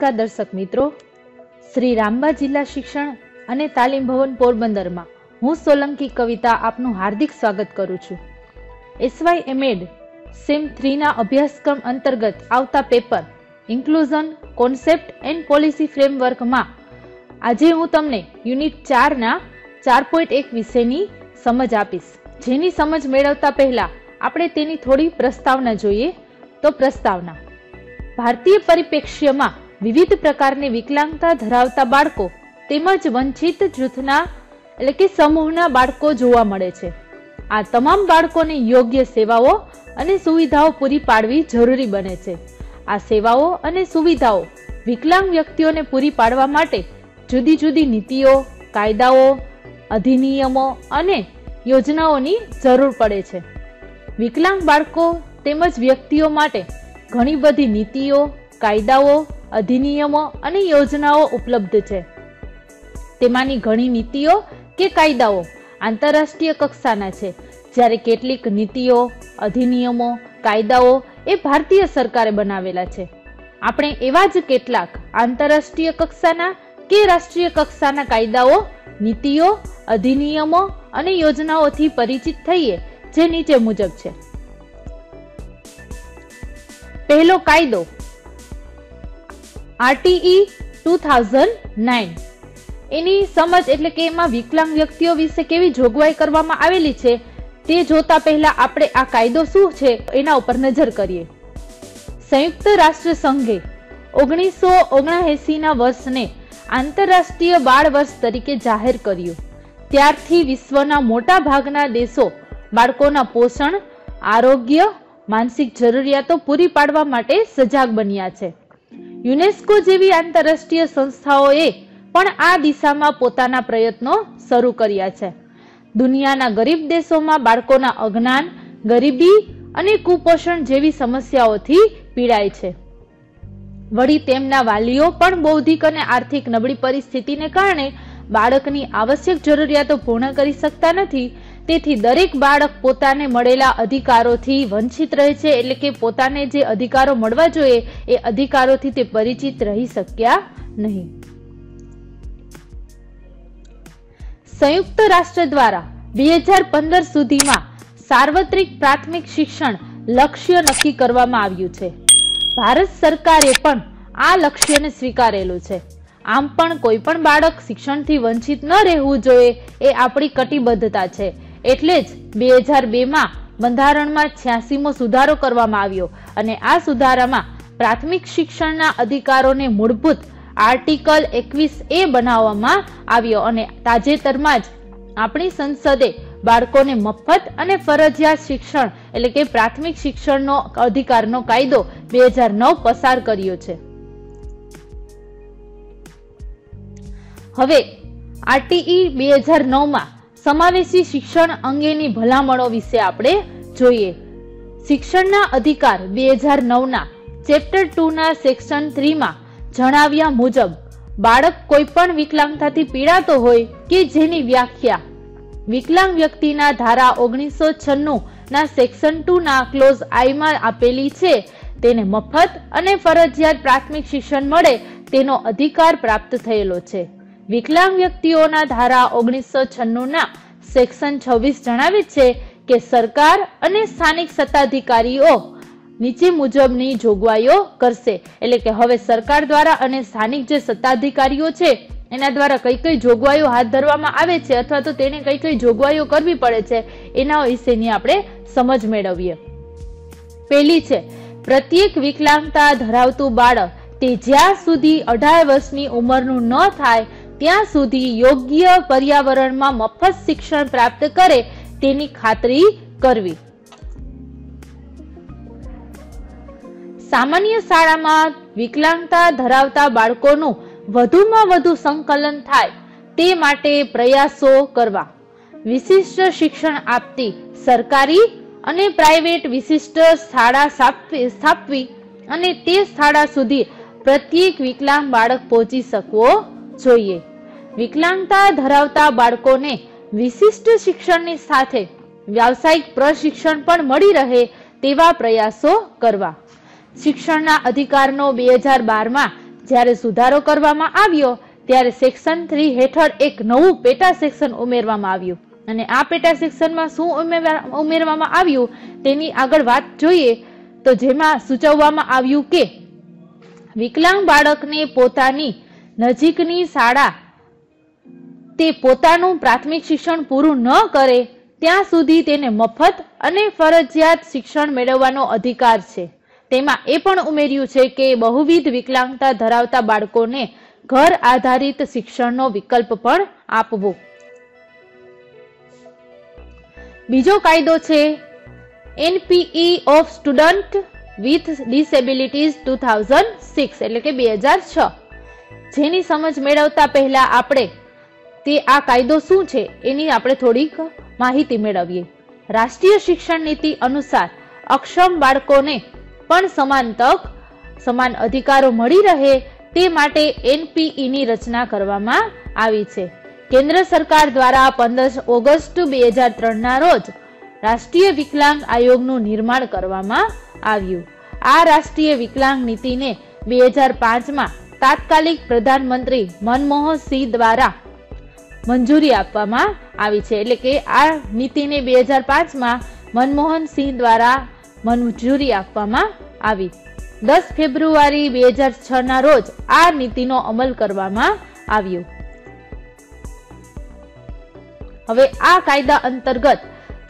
નમસ્કાર દર્શક મિત્રો. શ્રી રામબા જિલ્લા શિક્ષણ અને તાલીમ ભવન પોરબંદરમાં હું સોલંકી કવિતા આપનું હાર્દિક સ્વાગત કરું છું. એસવાય એમએડ સેમ થ્રીના અભ્યાસક્રમ અંતર્ગત આવતા paper inclusion concept and policy ફ્રેમવર્કમાં આજે હું તમને યુનિટ ચારના ચાર પોઈન્ટ એક વિશેની સમજ આપીશ. જેની સમજ મેળવતા પહેલાં આપણે તેની થોડી પ્રસ્તાવના જોઈએ. તો પ્રસ્તાવના, ભારતીય પરિપ્રેક્ષ્યમાં વિવિધ પ્રકારની વિકલાંગતા ધરાવતા બાળકો તેમજ વંચિત જૂથના, એટલે કે સમૂહના બાળકો જોવા મળે છે. આ તમામ બાળકોને યોગ્ય સેવાઓ અને સુવિધાઓ પૂરી પાડવી જરૂરી બને છે. આ સેવાઓ અને સુવિધાઓ વિકલાંગ વ્યક્તિઓને પૂરી પાડવા માટે જુદી જુદી નીતિઓ, કાયદાઓ, અધિનિયમો અને યોજનાઓની જરૂર પડે છે. વિકલાંગ બાળકો તેમજ વ્યક્તિઓ માટે ઘણી બધી નીતિઓ, કાયદાઓ અધિનિયમો અને યોજનાઓ ઉપલબ્ધ છે. તેમાંની ઘણી નીતિઓ કે કાયદાઓ આંતરરાષ્ટ્રીય કક્ષાના છે, જ્યારે કેટલીક નીતિઓ, અધિનિયમો, કાયદાઓ એ ભારતીય સરકારે બનાવેલા છે. આપણે એવા જ કેટલાક આંતરરાષ્ટ્રીય કક્ષાના કે રાષ્ટ્રીય કક્ષાના કાયદાઓ, નીતિઓ, અધિનિયમો અને યોજનાઓથી પરિચિત થઈએ જે નીચે મુજબ છે. પહેલો કાયદો આરટીઈ ટુ થાઉઝન્ડ નાઇન. એની સમજ એટલે કે એમાં વિકલાંગ વ્યક્તિઓ વિશે કેવી જોગવાઈ કરવામાં આવેલી છે, તે જોતા પહેલા આપણે આ કાયદો શું છે, એના ઉપર નજર કરીએ. સંયુક્ત રાષ્ટ્ર સંઘે ઓગણીસો ઓગણએંસીના વર્ષને આંતરરાષ્ટ્રીય બાળ વર્ષ તરીકે જાહેર કર્યું. ત્યારથી વિશ્વના મોટા ભાગના દેશો બાળકોના પોષણ, આરોગ્ય, માનસિક જરૂરિયાતો પૂરી પાડવા માટે સજાગ બન્યા છે. યુનેસ્કો જેવી આંતરરાષ્ટ્રીય સંસ્થાઓએ પણ આ દિશામાં પોતાના પ્રયત્નો શરૂ કર્યા છે. દુનિયાના ગરીબ દેશોમાં બાળકોના અજ્ઞાન, ગરીબી અને કુપોષણ જેવી સમસ્યાઓથી પીડાય છે. વળી તેમના વાલીઓ પણ બૌદ્ધિક અને આર્થિક નબળી પરિસ્થિતિને કારણે બાળકની આવશ્યક જરૂરિયાતો પૂર્ણ કરી શકતા નથી તેથી દરેક બાળક પોતાને મળેલા અધિકારોથી વંચિત રહે છે, એટલે કે પોતાને જે અધિકારો મળવા જોઈએ, એ અધિકારોથી તે પરિચિત રહી શક્યા નહીં. સંયુક્ત રાષ્ટ્ર દ્વારા બે હજાર પંદર સુધીમાં સાર્વત્રિક પ્રાથમિક શિક્ષણ લક્ષ્ય નક્કી કરવામાં આવ્યું છે. ભારત સરકારે પણ આ લક્ષ્યને સ્વીકારેલું છે. આમ પણ કોઈ પણ બાળક શિક્ષણથી વંચિત ન રહેવું જોઈએ, એ આપણી કટિબદ્ધતા છે. એટલે જ બે હજાર બેમાં બંધારણમાં છ્યાસીમો સુધારો કરવામાં આવ્યો અને આ સુધારામાં પ્રાથમિક શિક્ષણના અધિકારોને મૂળભૂત આર્ટિકલ એકવીસ એ બનાવવામાં આવ્યો અને તાજેતરમાં જ આપણી સંસદે બાળકોને મફત અને ફરજિયાત શિક્ષણ એટલે કે પ્રાથમિક શિક્ષણનો અધિકારનો કાયદો બે હજાર નવ પસાર કર્યો છે. હવે આરટીઈ બે હજાર નવમાં સમાવેશી શિક્ષણ અંગેની ભલામણો વિશે આપણે જોઈએ. શિક્ષણના અધિકાર બે હજાર નવના ચેપ્ટર ટુના સેક્શન થ્રીમાં જણાવ્યા મુજબ, બાળક કોઈ પણ વિકલાંગતાથી પીડાતો હોય કે જેની વ્યાખ્યા વિકલાંગ વ્યક્તિના ધારા ઓગણીસો છન્નું ના સેક્શન ટુ ના ક્લોઝ આઈમાં આપેલી છે, તેને મફત અને ફરજિયાત પ્રાથમિક શિક્ષણ મળે તેનો અધિકાર પ્રાપ્ત થયેલો છે. વિકલાંગ વ્યક્તિઓના ધારા ઓગણીસો છન્નુંના સેક્શન છવ્વીસ જણાવે છે કે સરકાર અને સ્થાનિક સત્તાધિકારીઓ નીચે મુજબની જોગવાઈઓ કરશે. એટલે કે હવે સરકાર દ્વારા અને સ્થાનિક જે સત્તાધિકારીઓ છે, એના દ્વારા કઈ કઈ જોગવાઈઓ હાથ ધરવામાં આવે છે અથવા તો તેને કઈ કઈ જોગવાઈઓ કરવી પડે છે, એના વિશેની આપણે સમજ મેળવીએ. પહેલી છે, પ્રત્યેક વિકલાંગતા ધરાવતું બાળક તે જ્યાં સુધી અઢાર વર્ષની ઉંમરનું ન થાય ત્યાં સુધી યોગ્ય પર્યાવરણમાં મફત શિક્ષણ પ્રાપ્ત કરે તેની ખાતરી કરવી. સામાન્ય શાળામાં વિકલાંગતા ધરાવતા બાળકોનું વધુમાં વધુ સંકલન થાય તે માટે પ્રયાસો કરવા. વિશિષ્ટ શિક્ષણ આપતી સરકારી અને પ્રાઇવેટ વિશિષ્ટ શાળા સ્થાપવી અને તે શાળા સુધી પ્રત્યેક વિકલાંગ બાળક પહોંચી શકવો જોઈએ. વિકલાંગતા ધરાવતા બાળકોને વિશિષ્ટ શિક્ષણની સાથે વ્યાવસાયિક પ્રશિક્ષણ પણ મળી રહે તેવા પ્રયાસો કરવા. શિક્ષણના અધિકારનો બે હજાર બારમાં જ્યારે સુધારો કરવામાં આવ્યો, ત્યારે સેક્શન થ્રી હેઠળ એક નવું પેટા સેક્શન ઉમેરવામાં આવ્યું. અને આ પેટા સેક્શનમાં શું ઉમેરવામાં આવ્યું તેની આગળ વાત જોઈએ તો જેમાં સૂચવવામાં આવ્યું કે વિકલાંગ બાળકને પોતાની નજીકની શાળા તે પોતાનું પ્રાથમિક શિક્ષણ પૂરું ન કરે, ત્યાં સુધી તેને મફત અને ફરજિયાત શિક્ષણ મેળવવાનો અધિકાર છે. તેમાં એ પણ ઉમેર્યું છે કે બહુવિધ વિકલાંગતા ધરાવતા બાળકોને ઘર આધારિત શિક્ષણનો વિકલ્પ પણ આપવો. બીજો કાયદો છે NPE of student with disabilities two thousand six એટલે કે બે હજાર છ. જેની સમજ મેળવતા પહેલા આપણે તે આ કાયદો શું છે એની આપણે થોડીક માહિતી મેળવીએ. રાષ્ટ્રીય શિક્ષણ નીતિ અનુસાર અક્ષમ બાળકોને પણ સમાન તક, સમાન અધિકારો મળી રહે તે માટે એનપીઈની રચના કરવામાં આવી છે. કેન્દ્ર સરકાર દ્વારા પંદર ઓગસ્ટ બે હજાર ત્રણના રોજ રાષ્ટ્રીય વિકલાંગ આયોગનું નિર્માણ કરવામાં આવ્યું. આ રાષ્ટ્રીય વિકલાંગ નીતિને બે હજાર પાંચમાં તાત્કાલિક પ્રધાનમંત્રી મનમોહન સિંહ દ્વારા મંજૂરી આપવામાં આવી છે. એટલે કે આ નીતિને બે હજાર પાંચમાં મનમોહન સિંહ દ્વારા મંજૂરી આપવામાં આવી. દસ ફેબ્રુઆરી બે હજાર છ ના રોજ આ નીતિનો અમલ કરવામાં આવ્યો. હવે આ કાયદા અંતર્ગત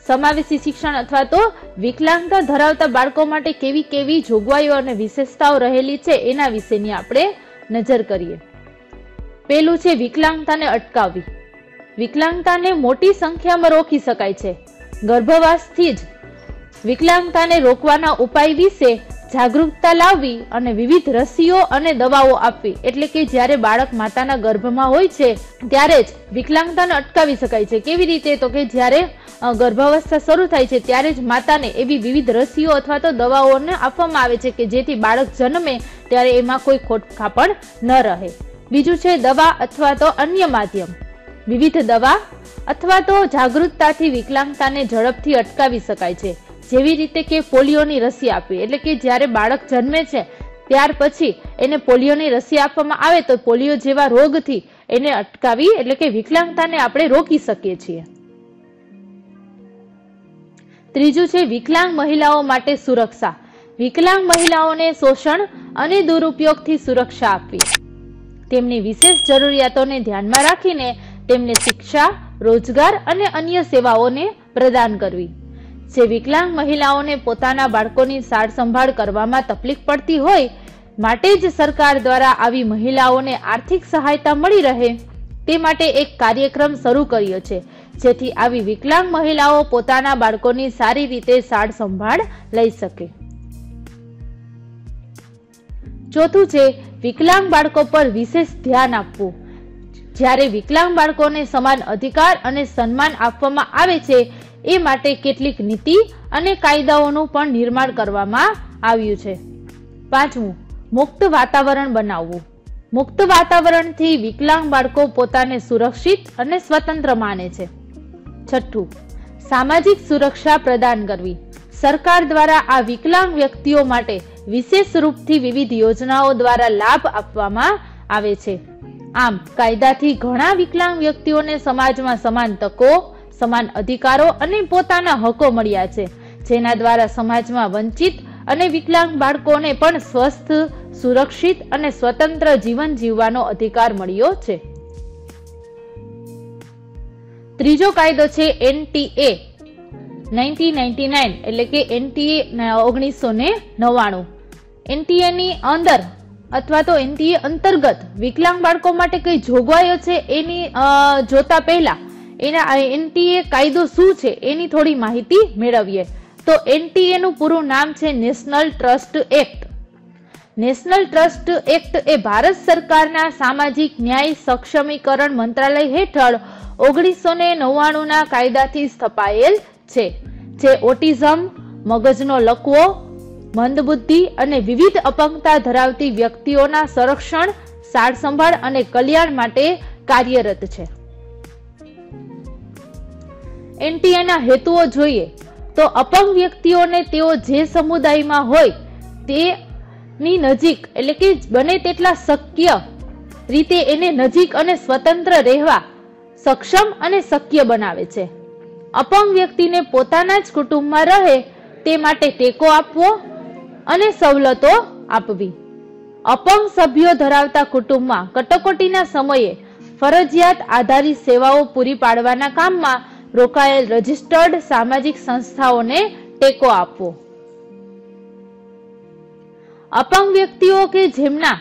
સમાવેશી શિક્ષણ અથવા તો વિકલાંગતા ધરાવતા બાળકો માટે કેવી કેવી જોગવાઈઓ અને વિશેષતાઓ રહેલી છે એના વિશેની આપણે નજર કરીએ. પેલું છે વિકલાંગતાને અટકાવવી. વિકલાંગતાને મોટી સંખ્યામાં રોકી શકાય છે. ગર્ભવાસથી જ વિકલાંગતાને રોકવાના ઉપાય વિશે જાગૃતતા લાવવી અને વિવિધ રસીઓ અને દવાઓ આપવી. એટલે કે જ્યારે બાળક માતાના ગર્ભમાં હોય છે, ત્યારે જ વિકલાંગતાને અટકાવી શકાય છે. કેવી રીતે? તો કે જ્યારે ગર્ભાવસ્થા શરૂ થાય છે, ત્યારે જ માતાને એવી વિવિધ રસીઓ અથવા તો દવાઓને આપવામાં આવે છે કે જેથી બાળક જન્મે, ત્યારે એમાં કોઈ ખોટ ખાપણ ન રહે. બીજું છે દવા અથવા તો અન્ય માધ્યમ. વિવિધ દવા અથવા તો જાગૃતતાથી વિકલાંગતાને ઝડપથી અટકાવી શકાય છે. જેવી રીતે કે પોલિયોની રસી આપવી, એટલે કે જ્યારે બાળક જન્મે છે, ત્યાર પછી એને પોલિયોની રસી આપવામાં આવે તો પોલિયો જેવા રોગથી એને અટકાવી, એટલે કે વિકલાંગતાને આપણે રોકી શકીએ છીએ. ત્રીજું છે વિકલાંગ મહિલાઓ માટે સુરક્ષા. વિકલાંગ મહિલાઓને શોષણ અને દુરુપયોગથી સુરક્ષા આપવી. તેમની વિશેષ જરૂરિયાતોને ધ્યાનમાં રાખીને તેમને શિક્ષા, રોજગાર અને અન્ય સેવાઓને પ્રદાન કરવી. જે વિકલાંગ મહિલાઓને પોતાના બાળકોની સાર સંભાળ કરવામાં તકલીફ પડતી હોય, માટે જ સરકાર દ્વારા આવી મહિલાઓને આર્થિક સહાયતા મળી રહે. તે માટે એક કાર્યક્રમ શરૂ કર્યો છે, જેથી આવી વિકલાંગ મહિલાઓ પોતાના બાળકોની સારી રીતે સાર સંભાળ લઈ શકે. ચોથું છે, વિકલાંગ બાળકો પર વિશેષ ધ્યાન આપવું. જ્યારે વિકલાંગ બાળકોને સમાન અધિકાર અને સન્માન આપવામાં આવે છે, એ માટે કેટલીક નીતિ અને કાયદાઓનું પણ નિર્માણ કરવામાં આવ્યું છે. પાંચમું, મુક્ત વાતાવરણ બનાવવું. મુક્ત વાતાવરણથી વિકલાંગ બાળકો પોતાને સુરક્ષિત અને સ્વતંત્ર માને છે. છઠ્ઠું, સામાજિક સુરક્ષા પ્રદાન કરવી. સરકાર દ્વારા આ વિકલાંગ વ્યક્તિઓ માટે વિશેષ રૂપથી વિવિધ યોજનાઓ દ્વારા લાભ આપવામાં આવે છે. આમ, કાયદાથી ઘણા વિકલાંગ વ્યક્તિઓને સમાજમાં સમાન તકો, સમાન અધિકારો અને પોતાના હકો મળ્યા છે, જેના દ્વારા સમાજમાં વંચિત અને વિકલાંગ બાળકોને પણ સ્વસ્થ, સુરક્ષિત અને સ્વતંત્ર જીવન જીવવાનો અધિકાર મળ્યો છે. ત્રીજો કાયદો છે એનટીએ નાઇન્ટીન નાઇન્ટી નાઇન, એટલે કે એનટીએ ઓગણીસો ને નવ્વાણું. એનટીએની અંદર અથવા તો એનટીએ અંતર્ગત વિકલાંગ બાળકો માટે કઈ જોગવાઈઓ છે એની જોતા પહેલા એના એનટીએ કાયદો શું છે એની થોડી માહિતી મેળવીએ. તો એનટીએ નું પૂરું નામ છે national trust act. National trust act એ ભારત સરકારના સામાજિક ન્યાય સક્ષમીકરણ મંત્રાલય હેઠળ ઓગણીસો ને નવ્વાણું ના કાયદાથી સ્થપાયેલ છે, જે ઓટિઝમ, મગજનો લકવો મંદબુદ્ધિ અને વિવિધ અપંગતા ધરાવતી વ્યક્તિઓના સંરક્ષણ, સારસંભાળ અને કલ્યાણ માટે કાર્યરત છે. એનટીએના હેતુઓ જોઈએ તો અપંગ વ્યક્તિઓને તેઓ જે સમુદાયમાં હોય તે ની નજીક એટલે કે બને તેટલા શક્ય રીતે એને નજીક અને સ્વતંત્ર રહેવા સક્ષમ અને શક્ય બનાવે છે. અપંગ વ્યક્તિને પોતાના જ કુટુંબમાં રહે તે માટે ટેકો આપવો અને સવલતો આપવી. અપંગ સભ્યો ધરાવતા કુટુંબમાં કટોકટીના સમયે ફરજિયાત આધારિત સેવાઓ પૂરી પાડવાના કામમાં રોકાયેલ રજિસ્ટર્ડ સામાજિક સંસ્થાઓને ટેકો આપવો. અપંગ વ્યક્તિઓ કે જેમના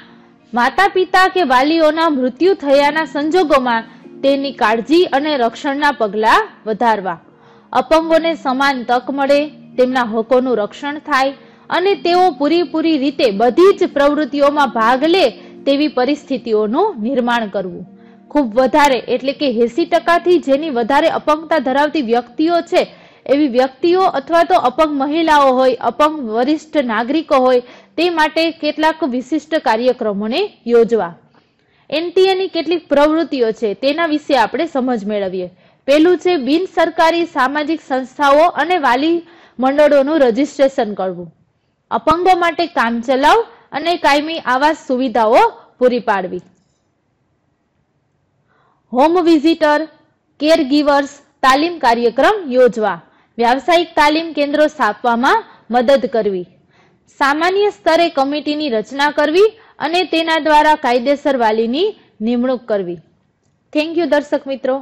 માતા પિતા કે વાલીઓના મૃત્યુ થયાના સંજોગોમાં તેની કાળજી અને રક્ષણના પગલાં વધારવા. અપંગોને સમાન તક મળે, તેમના હકોનું રક્ષણ થાય અને તેઓ પૂરીપૂરી રીતે બધી જ પ્રવૃત્તિઓમાં ભાગ લે તેવી પરિસ્થિતિઓનું નિર્માણ કરવું. ખૂબ વધારે, એટલે કે એસી ટકાથી જેની વધારે અપંગતા ધરાવતી વ્યક્તિઓ છે, એવી વ્યક્તિઓ અથવા તો અપંગ મહિલાઓ હોય, અપંગ વરિષ્ઠ નાગરિકો હોય, તે માટે કેટલાક વિશિષ્ટ કાર્યક્રમોને યોજવા. એનટીએની કેટલીક પ્રવૃત્તિઓ છે, તેના વિશે આપણે સમજ મેળવીએ. પહેલું છે, બિન સરકારી સામાજિક સંસ્થાઓ અને વાલી મંડળોનું રજીસ્ટ્રેશન કરવું. અપંગો માટે કામચલાઉ અને કાયમી આવાસ સુવિધાઓ પૂરી પાડવી. હોમ વિઝિટર કેરગીવર્સ તાલીમ કાર્યક્રમ યોજવા. વ્યાવસાયિક તાલીમ કેન્દ્રો સ્થાપવામાં મદદ કરવી. સામાન્ય સ્તરે કમિટીની રચના કરવી અને તેના દ્વારા કાયદેસર વાલીની નિમણૂક કરવી. થેન્ક યુ દર્શક મિત્રો.